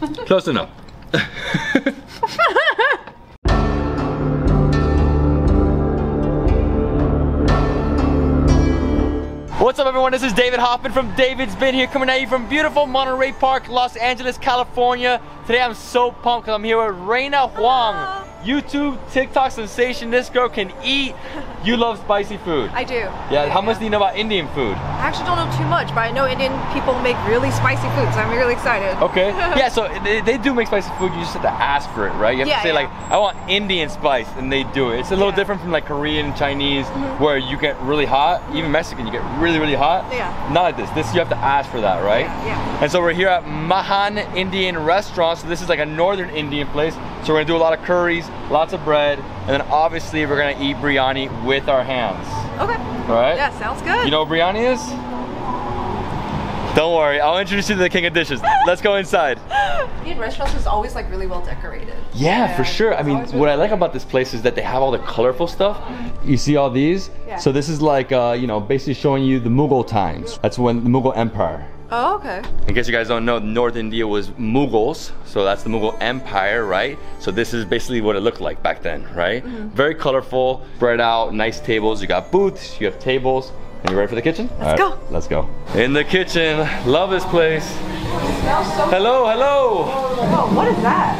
Close enough. What's up everyone, this is David Hoffmann from David's Been Here coming at you from beautiful Monterey Park, Los Angeles, California. Today I'm so pumped because I'm here with Raina Huang. YouTube, TikTok sensation, this girl can eat. You love spicy food. I do. Yeah, how much do you know about Indian food? I actually don't know too much, but I know Indian people make really spicy food, so I'm really excited. Okay. yeah, so they, they, do make spicy food. You just have to ask for it, right? You have yeah, to say yeah. like, I want Indian spice, and they do it. It's a little Yeah. different from like Korean, Chinese, Mm-hmm. where you get really hot. Even Mexican, you get really, really hot. Yeah. Not like this. This you have to ask for that, right? Yeah, yeah. And so we're here at Mahan Indian Restaurant. So this is like a northern Indian place. So we're gonna do a lot of curries, lots of bread, and then obviously we're gonna eat biryani with our hands. Okay. Right? Yeah, sounds good. You know what biryani is? Don't worry, I'll introduce you to the king of dishes. Let's go inside. Indian restaurants is always like really well decorated. Yeah, for sure. I mean, always what I like about this place is that they have all the colorful stuff. You see all these? Yeah. So this is like, uh, you know, basically showing you the Mughal times. That's when the Mughal Empire. Oh, okay. In case you guys don't know, North India was Mughals, so that's the Mughal Empire, right? So this is basically what it looked like back then, right? Mm-hmm. Very colorful, spread out, nice tables. You got booths, you have tables. And you ready for the kitchen? Let's All go. Let's go. In the kitchen, love this place. Hello, hello. Oh, what is that?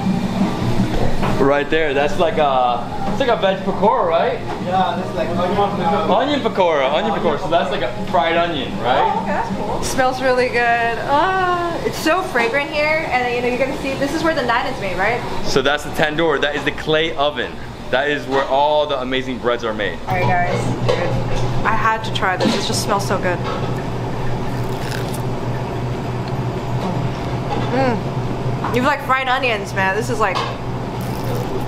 Right there, that's like a, like a veg pakora, right? Yeah, this is like onion pakora. Onion pakora, onion pakora. So that's like a fried onion, Oh, right? okay, that's cool. Smells really good. Ah, it's so fragrant here, and you know you're gonna see this is where the naan is made, right? So that's the tandoor. That is the clay oven. That is where all the amazing breads are made. All right, guys. Dude, I had to try this. It just smells so good. Mmm. You like fried onions, man. This is like.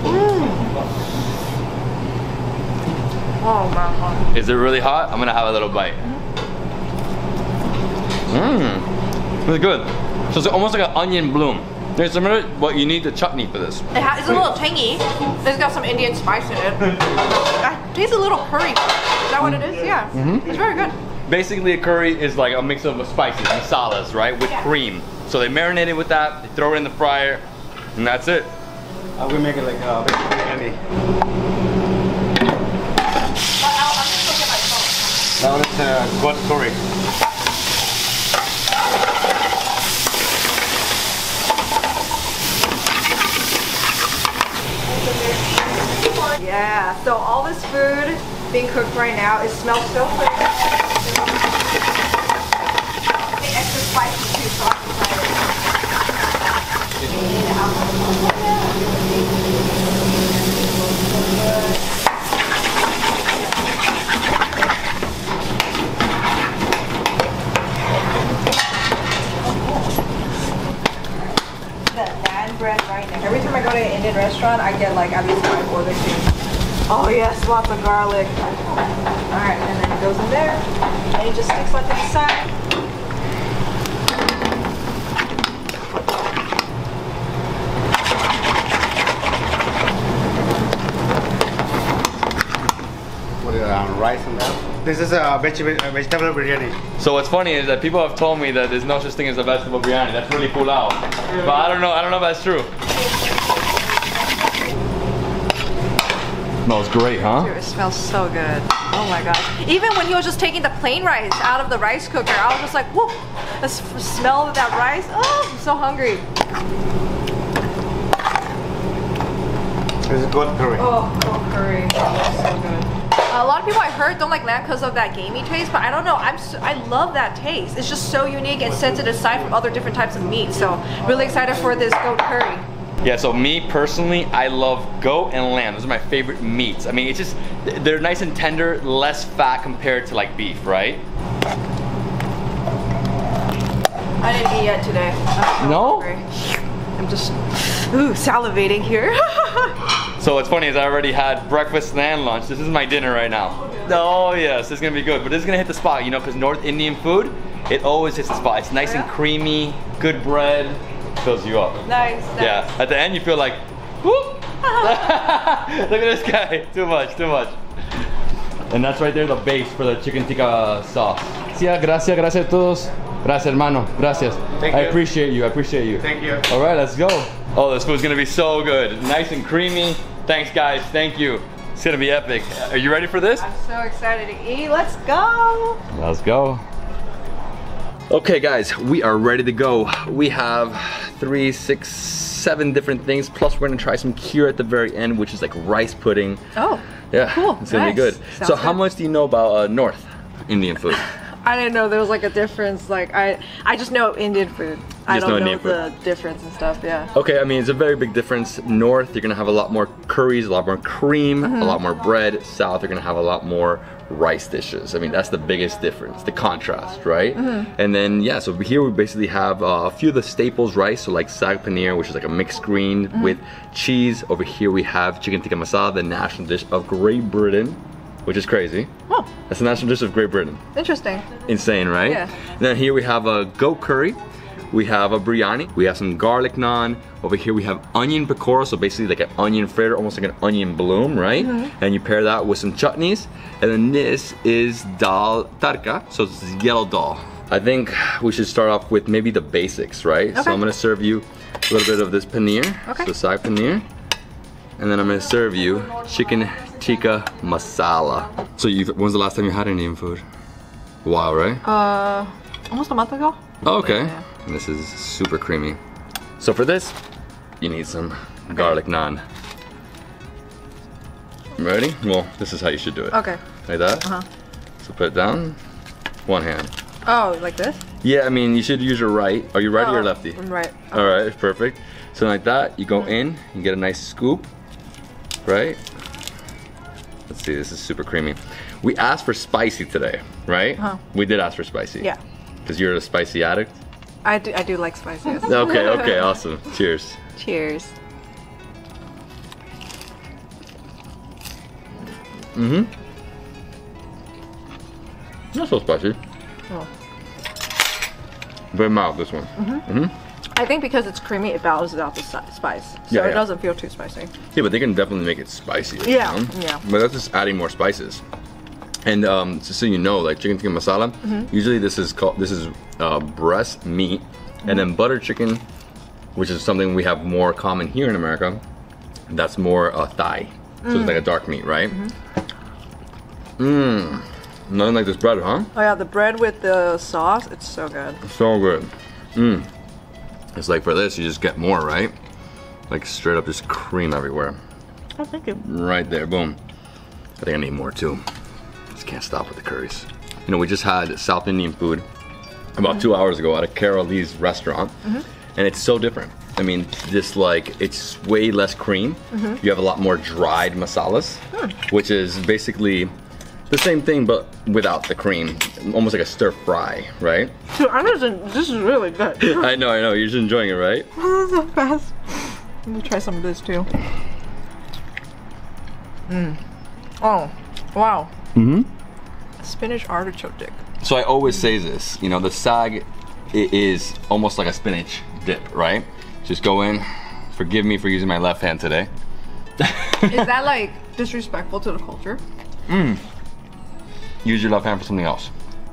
Mmm. Oh man. Is it really hot? I'm gonna have a little bite. Mmm. It's good. So it's almost like an onion bloom. It's similar. What you need the chutney for this. It ha- it's a little tangy. It's got some Indian spice in it. I taste a little curry. Is that what it is? Yeah. It's very good. Basically, a curry is like a mix of spices, masalas, right, with Yeah. cream. So they marinate it with that. They throw it in the fryer, and that's it. Uh, we make it like uh, biryani. That one is uh, goat curry. Yeah, so all this food being cooked right now, it smells so good. Extra spicy too, so I'm excited. The naan bread right now. Every time I go to an Indian restaurant, I get like at least five orders too. Oh yes, lots of garlic. Alright, and then it goes in there. And it just sticks like to the side. Put it on rice and that. This is a uh, vegetable biryani. So what's funny is that people have told me that there's no such thing as a vegetable biryani. That's really cool out. But I don't know. I don't know if that's true. Smells great, huh? Dude, it smells so good. Oh my gosh. Even when he was just taking the plain rice out of the rice cooker, I was just like, whoa, the smell of that rice. Oh, I'm so hungry. This is goat curry. Oh, oh curry. So good. A lot of people I heard don't like lamb because of that gamey taste, but I don't know. I'm so, I love that taste. It's just so unique and sets it aside from other different types of meat. So really excited for this goat curry. Yeah, so me personally, I love goat and lamb. Those are my favorite meats. I mean, it's just, they're nice and tender, less fat compared to like beef, right? I didn't eat yet today. I'm so No? hungry. I'm just ooh salivating here. So what's funny is I already had breakfast and lunch. This is my dinner right now. Oh yes, this is gonna be good. But this is gonna hit the spot, you know, because North Indian food, it always hits the spot. It's nice and creamy, good bread, fills you up. nice, nice. Yeah, at the end you feel like, whoop. Look at this guy, too much, too much. And that's right there the base for the chicken tikka sauce. Gracias, ah, gracias, gracias a todos. Gracias, hermano. Gracias. Thank I you. appreciate you. I appreciate you. Thank you. All right, let's go. Oh, this food's gonna be so good. Nice and creamy. Thanks, guys. Thank you. It's gonna be epic. Are you ready for this? I'm so excited to eat. Let's go. Let's go. Okay, guys, we are ready to go. We have three, six, seven different things. Plus, we're gonna try some kheer at the very end, which is like rice pudding. Oh, Yeah, Cool, it's gonna nice. be good. Sounds so, how good. much do you know about uh, North Indian food? I didn't know there was like a difference. Like I, I just know Indian food. I just don't know know, the difference and stuff. Yeah. Okay, I mean, it's a very big difference. North, you're gonna have a lot more curries, a lot more cream, a mm-hmm. lot more bread. South, you're gonna have a lot more rice dishes. I mean, that's the biggest difference, the contrast, right? Mm-hmm. And then, yeah, so here we basically have uh, a few of the staples, rice, So, like saag paneer, which is like a mixed green mm-hmm. with cheese. Over here, we have chicken tikka masala, the national dish of Great Britain, which is crazy. Oh, That's the national dish of Great Britain. interesting. Insane, right? Yeah. And then here we have a goat curry. We have a biryani. We have some garlic naan. Over here we have onion pakora, so basically like an onion fritter, almost like an onion bloom, right? Mm-hmm. And you pair that with some chutneys. And then this is dal tadka, so it's yellow dal. I think we should start off with maybe the basics, right? Okay. So I'm gonna serve you a little bit of this paneer, Okay. so side paneer. And then I'm gonna serve you chicken tikka masala. So you, when's the last time you had Indian food? A while, right? Uh, almost a month ago. Oh, okay. Yeah. And this is super creamy. So for this, you need some garlic naan. Ready? Well, this is how you should do it. Okay. Like that. Uh-huh. So put it down. One hand. Oh, like this? Yeah, I mean, you should use your right. Are you righty or Oh, lefty? I'm right. All right, perfect. So like that, you go in, you get a nice scoop, right? Let's see, this is super creamy. We asked for spicy today, right? Uh-huh. We did ask for spicy. Yeah. Because you're a spicy addict? I do, I do like spicy. Okay, okay, awesome. Cheers. Cheers. Mm-hmm. Not so spicy. Oh. Very mild, this one. I think because it's creamy, it balances out the spice, so Yeah, it doesn't feel too spicy. Yeah, but they can definitely make it spicy. Yeah, yeah. But that's just adding more spices. And um, just so you know, like chicken tikka masala, Mm-hmm. usually this is called this is uh, breast meat, and then butter chicken, which is something we have more common here in America. That's more uh, thigh, so Mm. it's like a dark meat, right? Mm-hmm. Mmm, nothing like this bread, huh? Oh yeah, the bread with the sauce, it's so good. So good. Mmm. It's like for this, you just get more, right? Like straight up, just cream everywhere. Oh, thank you. Right there, boom. I think I need more too. Just can't stop with the curries. You know, we just had South Indian food about two hours ago at a Carol Lee's restaurant, mm-hmm. and it's so different. I mean, just like it's way less cream. Mm-hmm. You have a lot more dried masalas, hmm. which is basically the same thing but without the cream, almost like a stir fry, right? Dude, I'm just, this is really good. I know, I know. You're just enjoying it, right? this is so fast. Let me try some of this too. Mmm. Oh, wow. Mm-hmm. Spinach artichoke dip. So I always say this, you know, the saag it is almost like a spinach dip, right? Just go in. Forgive me for using my left hand today. Is that like disrespectful to the culture? Use your left hand for something else.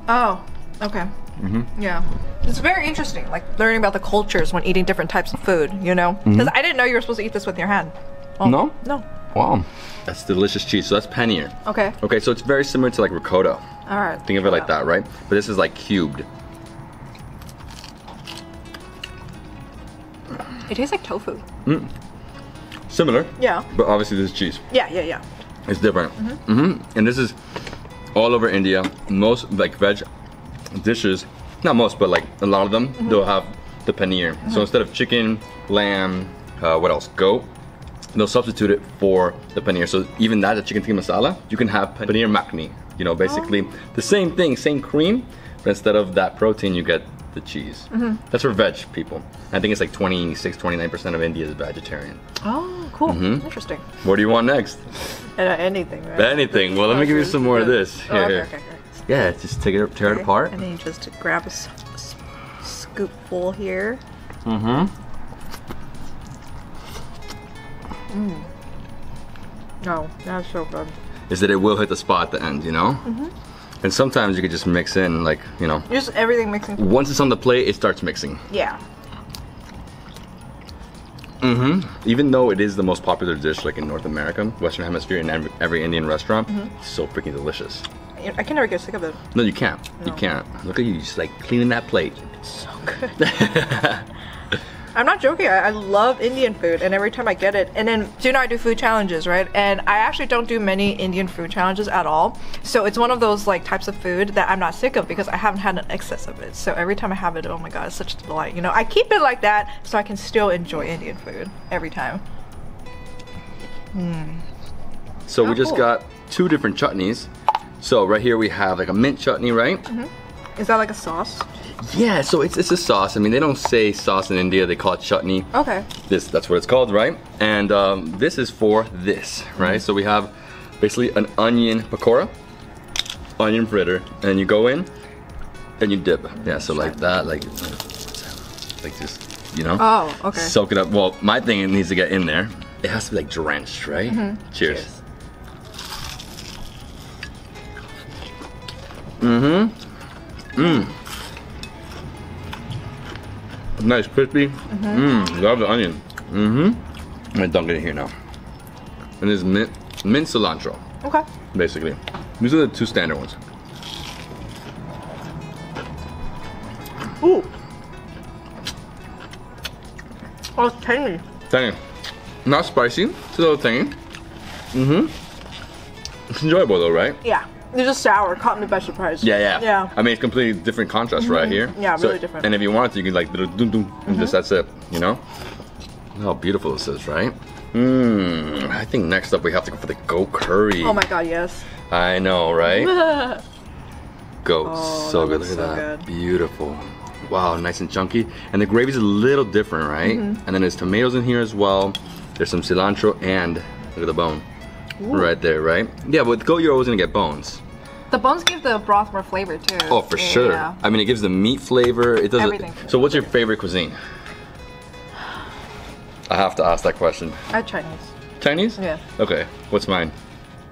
Oh, okay. Mm-hmm. Yeah. It's very interesting, like learning about the cultures when eating different types of food, you know? Because I didn't know you were supposed to eat this with your hand. Mm-hmm. No? No. Wow. That's delicious cheese. So that's paneer. Okay. Okay, so it's very similar to like ricotta. All right. Think of it like that, right? But this is like cubed. It tastes like tofu. Similar, Yeah. but obviously this is cheese. Yeah, yeah, yeah. It's different. Mm-hmm. And this is all over India. Most like veg dishes, not most, but like a lot of them, they'll have the paneer. So instead of chicken, lamb, uh, what else? Goat. They'll substitute it for the paneer. So even that, the chicken tikka masala, you can have paneer makhni. You know, basically the same thing, same cream, but instead of that protein, you get the cheese. That's for veg people. I think it's like 26, 29% of India is vegetarian. Oh, cool. Mm-hmm. Interesting. What do you want next? Uh, anything, right? Anything. Well, let me give you some more of this. Oh, Here, okay, okay, okay. Yeah, just take it, tear it apart. And then you just grab a scoopful here. Mm-hmm. Oh, that's so good. Is that it will hit the spot at the end, you know? And sometimes you could just mix in, like, you know, Just everything mixing. once it's on the plate, it starts mixing. Yeah. Mm-hmm. Even though it is the most popular dish, like in North America, Western Hemisphere, in every, every Indian restaurant, it's so freaking delicious. I can never get sick of it. No, you can't. You can't. Look at you, just like cleaning that plate. It's so good. I'm not joking. I, I love Indian food, and every time I get it, and then do you know I do food challenges, right? And I actually don't do many Indian food challenges at all. So it's one of those like types of food that I'm not sick of because I haven't had an excess of it. So every time I have it, oh my god, it's such a delight. You know, I keep it like that so I can still enjoy Indian food every time. Hmm. So we Oh, just cool. got two different chutneys. So right here we have like a mint chutney, right? Mm-hmm. Is that like a sauce? Yeah, so it's, it's a sauce. I mean, they don't say sauce in India, they call it chutney. Okay. This, that's what it's called, right? And um, this is for this, right? So we have basically an onion pakora, onion fritter, and you go in and you dip. Yeah, so like that, like, like this, you know? Oh, okay. Soak it up. Well, my thing it needs to get in there. It has to be like drenched, right? Mm-hmm. Cheers. Cheers. Nice, crispy. Mmm, love the onion. Mm-hmm. I'm gonna dunk it in here now. And this mint, mint cilantro, Okay. basically. These are the two standard ones. Ooh. Oh, it's tangy. Tangy. Not spicy, it's a little tangy. Mm-hmm. It's enjoyable though, right? Yeah. It's just sour. Caught me by surprise. Yeah, yeah. Yeah. Mm-hmm. I mean, it's completely different contrast right here. Yeah, So- really different. Mm-hmm. And if you wanted to, you can like do dum dum, and just that's it. You know? How beautiful this is, right? Mmm. I think next up we have to go for the goat curry. Oh my god, yes. I know, right? Goat, Oh, so good. Look at so that. good. Beautiful. Wow, nice and chunky. And the gravy's a little different, right? Mm-hmm. And then there's tomatoes in here as well. There's some cilantro and look at the bone. Right there, right? Yeah, but with goat you're always gonna get bones. The bones give the broth more flavor too. Oh, for sure. Yeah. I mean, it gives the meat flavor. It does. Everything. So, what's your favorite cuisine? I have to ask that question. I Chinese. Chinese? Yeah. Okay. What's mine?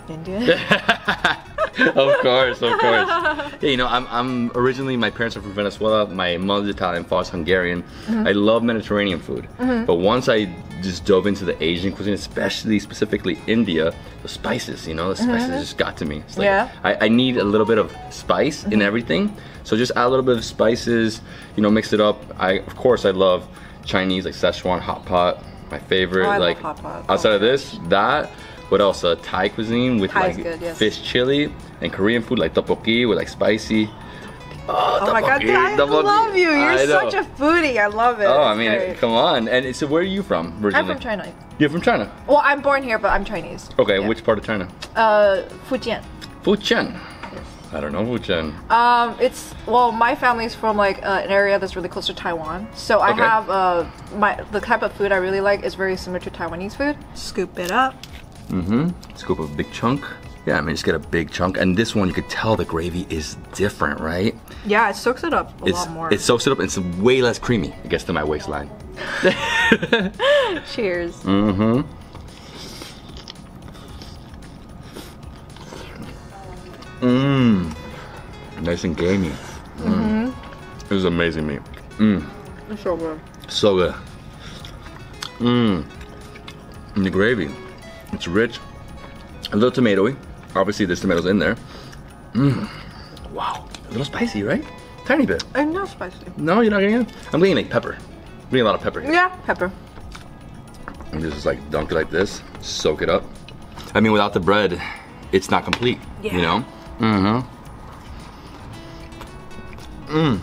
Indian. of course, of course. Yeah, you know, I'm, I'm originally my parents are from Venezuela. My mother's Italian, father's Hungarian. Mm-hmm. I love Mediterranean food, mm-hmm. but once I just dove into the Asian cuisine, especially specifically India, the spices, you know, the mm-hmm. spices just got to me. It's like, Yeah. I, I need a little bit of spice in everything, so just add a little bit of spices, you know, mix it up. I of course I love Chinese like Szechuan hot pot, my favorite. Oh, like hot pot. outside Oh of this, that. What else? Uh, Thai cuisine with like good, yes. fish chili and Korean food like tteokbokki with like spicy. Oh, Oh my god, tteokbokki, I tteokbokki. love you. You're such a foodie. I love it. Oh, I mean, great. come on. And so, where are you from originally? I'm from China. You're from China. Well, I'm born here, but I'm Chinese. Okay, Yeah. which part of China? Uh, Fujian. Fujian. I don't know Fujian. Um, it's well, my family's from like uh, an area that's really close to Taiwan. So I Okay. have uh, my the type of food I really like is very similar to Taiwanese food. Scoop it up. Mm-hmm. Scoop a big chunk. Yeah, I mean, just get a big chunk. And this one, you could tell the gravy is different, right? Yeah, it soaks it up a It's lot more. it soaks it up and it's way less creamy. It gets to my waistline. Cheers. Mm-hmm. Mmm. Nice and gamey. Mm-hmm. This is amazing meat. Mmm. It's so good. So good. Mmm. And the gravy. It's rich. A little tomatoey. Obviously, there's tomatoes in there. Mmm. Wow. A little spicy, right? Tiny bit. And not spicy. No, you're not getting it? I'm getting like pepper. I'm getting a lot of pepper here. Yeah, pepper. And just like dunk it like this, soak it up. I mean, without the bread, it's not complete. You know? Mm-hmm. Mmm.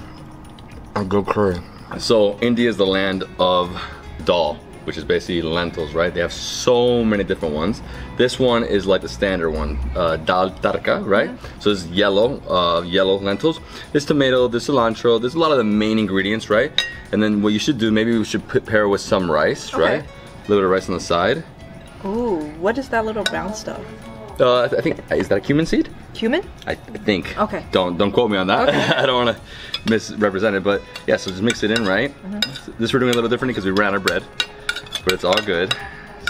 A good curry. So India is the land of dal, which is basically lentils, right? They have so many different ones. This one is like the standard one, uh, dal tadka, right? So it's yellow, uh, yellow lentils. There's tomato, there's cilantro, there's a lot of the main ingredients, right? And then what you should do, maybe we should pair with some rice, Okay. right? A little bit of rice on the side. Ooh, what is that little brown stuff? Uh, I, think is that a cumin seed? Cumin? I, I think. Okay. Don't don't quote me on that. Okay. I don't want to misrepresent it, but yeah. So just mix it in, right? Mm-hmm. This we're doing a little differently because we ran out of bread, but it's all good.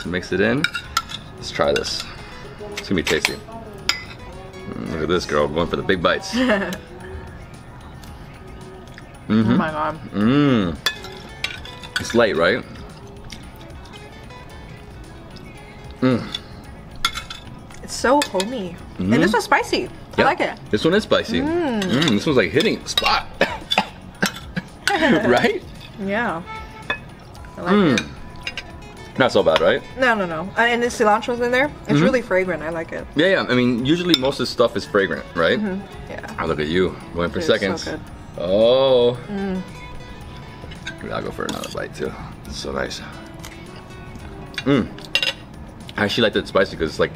So mix it in. Let's try this. It's gonna be tasty. Mm, Look at this girl going for the big bites. Oh my god. Mmm. It's light, right? Mmm. It's so homey. And this was spicy. I Mm-hmm. Like it. This one is spicy. Mm. this one's like hitting the spot. right? Yeah. I like Mm. it. Not so bad, right? No, no, no. Uh, And the cilantro's in there. It's Mm-hmm. really fragrant. I like it. Yeah, yeah. I mean, usually most of this stuff is fragrant, right? Yeah. Oh, look at you going for Dude, seconds. So. Oh. I'll go for another bite too. It's so nice. Mmm. I actually like that spicy because it's like,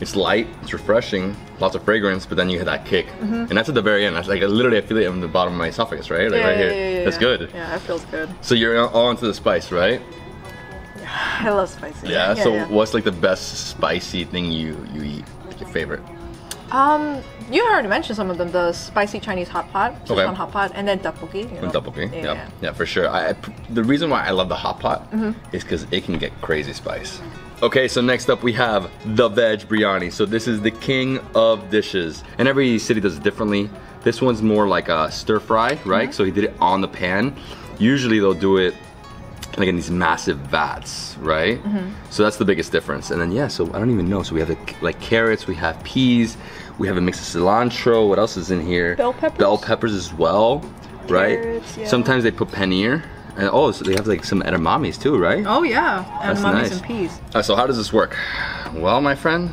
it's light, it's refreshing, lots of fragrance, but then you hit that kick, Mhm. and that's at the very end. That's like literally, I feel it on the bottom of my esophagus, right? Like yeah, right yeah, here. yeah, That's good. Yeah, it feels good. So you're all into the spice, right? I love spicy. Yeah. so yeah. what's like the best spicy thing you you eat? Like your favorite? Um, you already mentioned some of them. The spicy Chinese hot pot, Okay. Hot pot, and then tteokbokki. You know? And tteokbokki. Yeah. Yeah. yeah. yeah, for sure. I, I- the reason why I love the hot pot Mm-hmm. is because it can get crazy spice. Okay, so next up we have the veg biryani. So this is the king of dishes, and every city does it differently. This one's more like a stir fry, right? Mm-hmm. So he did it on the pan. Usually they'll do it like in these massive vats, right? Mm-hmm. So that's the biggest difference. And then yeah, so I don't even know. So we have the, like carrots, we have peas, we have a mix of cilantro. What else is in here? Bell peppers. Bell peppers as well, right? Yeah. Sometimes they put paneer. And oh, so they have like some edamames too, right? Oh yeah, and mummies nice. and peas. Uh, so how does this work? Well, my friend,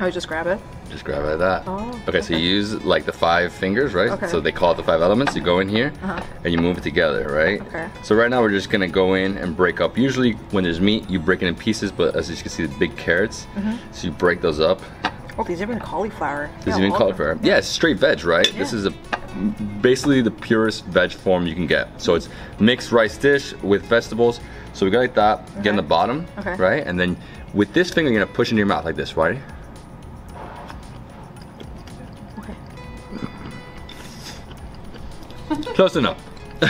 I just grab it. Just grab it like that. Oh, okay, so you use like the five fingers, right? Okay. So they call it the five elements. You go in here Uh-huh. and you move it together, right? Okay. So right now we're just gonna go in and break up. Usually when there's meat, you break it in pieces, but as you can see, the big carrots, Mm-hmm. so you break those up. Oh, there's even cauliflower. These Yeah, even of them. cauliflower. Yeah, it's straight veg, right? This is a basically the purest veg form you can get. So it's mixed rice dish with vegetables. So we got like that, get in the bottom, Okay. right? And then with this finger, you're gonna push into your mouth like this, right? Close enough.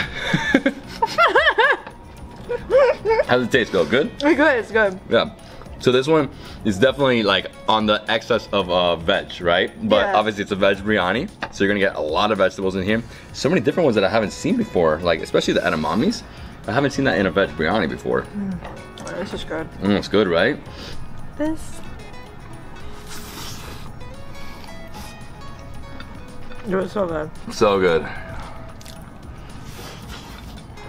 How's it taste, go? Good? It's good. It's good. Yeah. So this one is definitely like on the excess of uh, veg, right? But Yeah. obviously it's a veg biryani, so you're gonna get a lot of vegetables in here. So many different ones that I haven't seen before, like especially the edamames. I haven't seen that in a veg biryani before. Oh, this is good. Mm, it's good, right? This. It was so good. So good.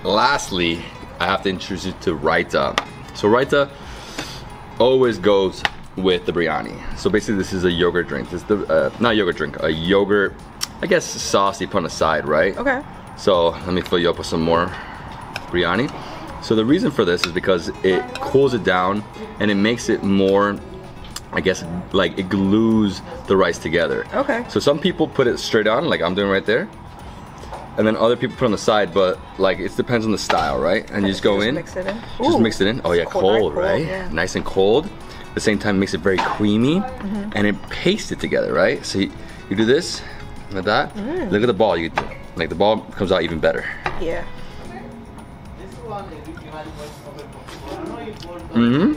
Lastly, I have to introduce you to raita. So raita always goes with the biryani. So basically, this is a yogurt drink. This is the uh, not yogurt drink, a yogurt, I guess sauce you put on the side, right? Okay. So let me fill you up with some more biryani. So the reason for this is because it cools it down and it makes it more, I guess, like it glues the rice together. Okay. So some people put it straight on, like I'm doing right there. And then other people put on the side, but like it depends on the style, right? And you just go Just in, mix it in. just mix it in. Oh yeah, cold, cold, right? yeah. Nice and cold. At the same time, makes it very creamy, Mm-hmm. and it pastes it together, right? So you, you do this, like that. Mm. Look at the ball. You like the ball comes out even better. Yeah. Mm-hmm.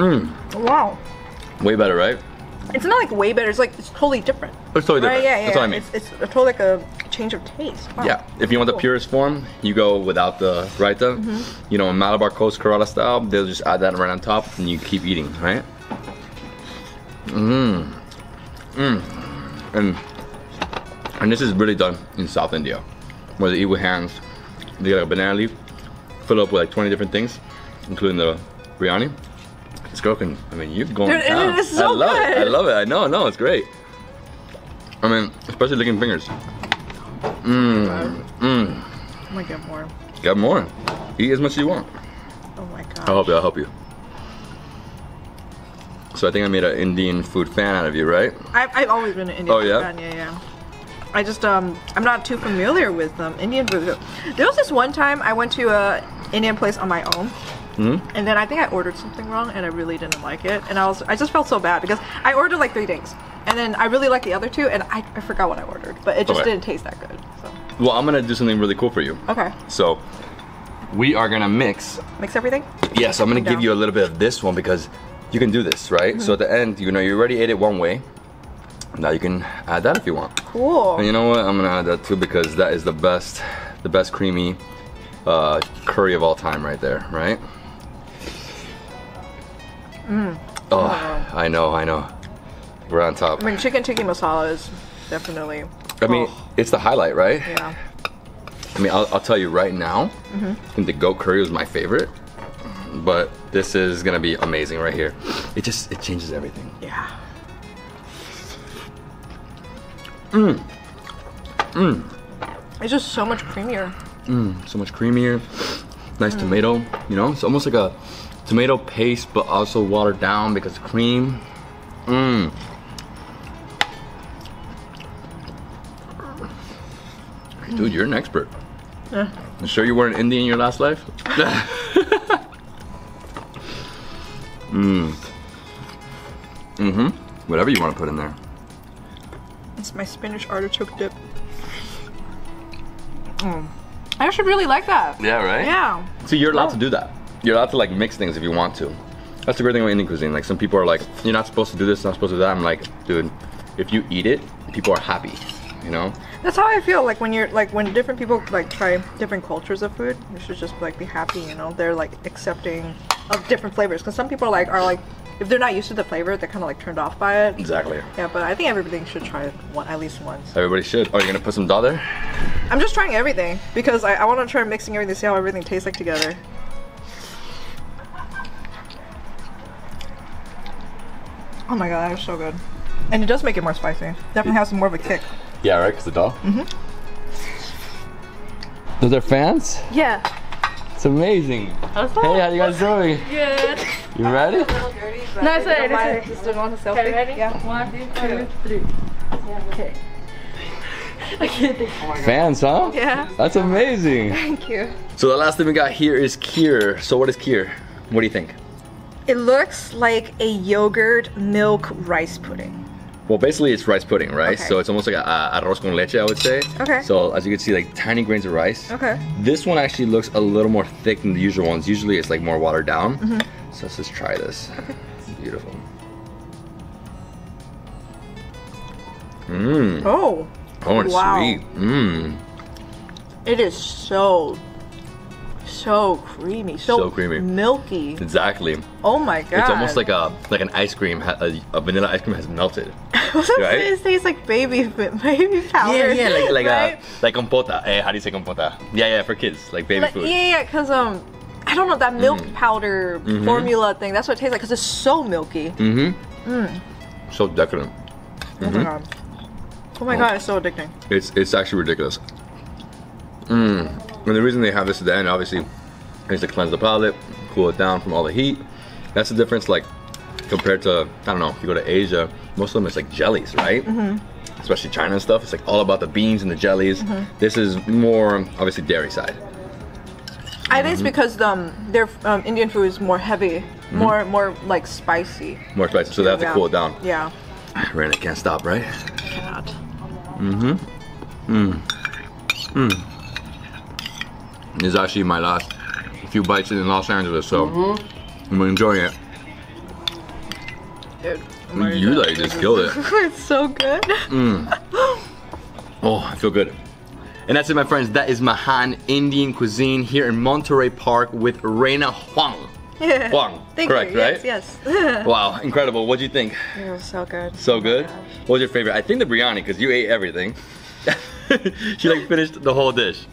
Mm. Wow. Way better, right? It's not like way better. It's like it's totally different. It's totally Right? different. Yeah, yeah. That's what I mean. It's, it's totally like a change of taste. Wow. Yeah, if you want the Cool. purest form, you go without the raita. Mm-hmm. You know, in Malabar Coast Kerala style, they'll just add that right on top and you keep eating, right? Mmm. Mmm. And and this is really done in South India, where they eat with hands. They get a banana leaf, fill it up with like 20 different things, including the biryani. Girl can, I mean, you're going Dude, it down. is so I love it. I love it. I know, no, it's great. I mean, especially licking fingers. Mmm. Mmm. I'm gonna get more. Get more. Eat as much as you want. Oh my god. I'll help you. I'll help you. So I think I made an Indian food fan out of you, right? I've, I've always been an Indian Oh, food yeah? fan, yeah, yeah. I just um I'm not too familiar with um, Indian food. There was this one time I went to a Indian place on my own. Hmm? And then I think I ordered something wrong and I really didn't like it. And I was I just felt so bad because I ordered like three things. And then I really liked the other two and I, I forgot what I ordered. But it just Okay. didn't taste that good. So Well, I'm gonna do something really cool for you. Okay. So we are gonna mix. Mix everything? Yeah, so I'm gonna give you a little bit of this one because you can do this, right? So at the end, you know, you already ate it one way. Now you can add that if you want. Cool. And you know what? I'm gonna add that too because that is the best, the best creamy uh, curry of all time right there, right? Mm. Oh, I know, I know. We're on top. I mean, chicken tikka masala is definitely. I mean, oh, it's the highlight, right? yeah. I mean, I'll, I'll tell you right now, Mm-hmm. I think the goat curry was my favorite, but this is gonna be amazing right here. It just, it changes everything. Yeah. Mmm. Mmm. It's just so much creamier. Mmm. So much creamier, nice mm. tomato, you know? It's almost like a tomato paste, but also watered down because cream. Mmm. Dude, you're an expert. Yeah. You sure you weren't Indian in your last life? Mmm. Mm-hmm. Whatever you want to put in there. It's my Spanish artichoke dip. Mm. I actually really like that. Yeah, right? Yeah. So you're allowed to do that. You're allowed to like mix things if you want to. That's the great thing about Indian cuisine. Like some people are like, you're not supposed to do this, not supposed to do that. I'm like, dude, if you eat it, people are happy. You know? That's how I feel. Like when you're like when different people like try different cultures of food, you should just like be happy. You know, they're like accepting of different flavors. Because some people like are like if they're not used to the flavor, they're kind of like turned off by it. Exactly. Yeah, but I think everything should try it one, at least once. Everybody should. Oh, you're gonna put some dal there? I'm just trying everything because I, I want to try mixing everything, see how everything tastes like together. Oh my god, that is so good. And it does make it more spicy. Definitely has more of a kick. Yeah, right. Cause the dal. Mm-hmm. Those are fans. Yeah. It's amazing. Hey, how you guys doing? Good. You ready? No, it's alright, it's Just doing on the selfie. Okay, ready? Yeah. One, two, three. Okay. I can't think. Fans, huh? Yeah. That's amazing. Thank you. So the last thing we got here is kheer. So what is kheer? What do you think? It looks like a yogurt milk rice pudding. Well, basically it's rice pudding, right? Okay. So it's almost like a, a arroz con leche, I would say. Okay. So as you can see, like tiny grains of rice. Okay. This one actually looks a little more thick than the usual ones. Usually it's like more watered down. Mm-hmm. So let's just try this. Beautiful. Mmm. Oh, Oh, it's Wow. sweet. Mmm. it is so, so creamy, so, So creamy. milky. Exactly. Oh my god. It's almost like a like an ice cream. A, a vanilla ice cream has melted. right? right? It tastes like baby, baby powder. Yeah, yeah, like like right? uh, like compota. Eh, how do you say compota? Yeah, yeah, for kids, like baby Like, food. yeah, yeah, because um, I don't know that milk powder Mhm. formula thing. That's what it tastes like because it's so milky. Mm-hmm. Mm. So decadent. Oh my god. Oh my god, it's so addicting. It's it's actually ridiculous. Mmm. And the reason they have this at the end, obviously, is to cleanse the palate, cool it down from all the heat. That's the difference, like compared to I don't know. If you go to Asia, most of them it's like jellies, right? Mm-hmm. Especially China and stuff. It's like all about the beans and the jellies. This is more obviously dairy side. I think it's Mm-hmm. because um, their um, Indian food is more heavy, more more like spicy. More spicy, so they have to Yeah. cool it down. Yeah. Raina can't stop, right? Cannot. This is actually my last few bites in Los Angeles, so mm-hmm. I'm enjoying it. Dude. You like just killed it. it's so good. Mm. Oh, I feel good. And that's it, my friends. That is Mahan Indian cuisine here in Monterey Park with Raina Huang. Yeah. Huang, Thank you. correct, you. right? Yes, yes. Wow, incredible. What'd you think? it was so good. So oh good? What was your favorite? I think the biryani, because you ate everything. she like finished the whole dish.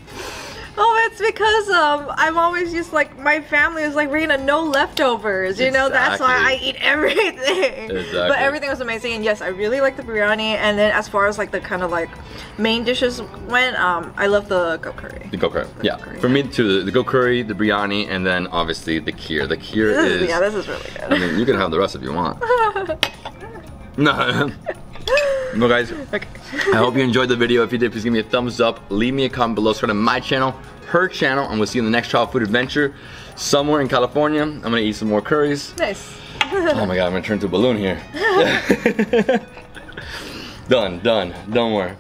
It's because um, I'm always just like my family is like Raina, no leftovers. You know, that's why I eat everything. But everything was amazing, and yes, I really like the biryani. And then as far as like the kind of like main dishes went, um, I love the goat curry. The goat curry. Yeah. curry, For me too, the, the goat curry, the biryani, and then obviously the kheer. The kheer is, is, yeah, this is really good. I mean, you can have the rest if you want. no. no, guys. Okay. I hope you enjoyed the video. If you did, please give me a thumbs up. Leave me a comment below. Subscribe to my channel, her channel, and we'll see you in the next Child Food Adventure somewhere in California. I'm gonna eat some more curries. Nice. Oh my god, I'm gonna turn to a balloon here. done, done, don't worry.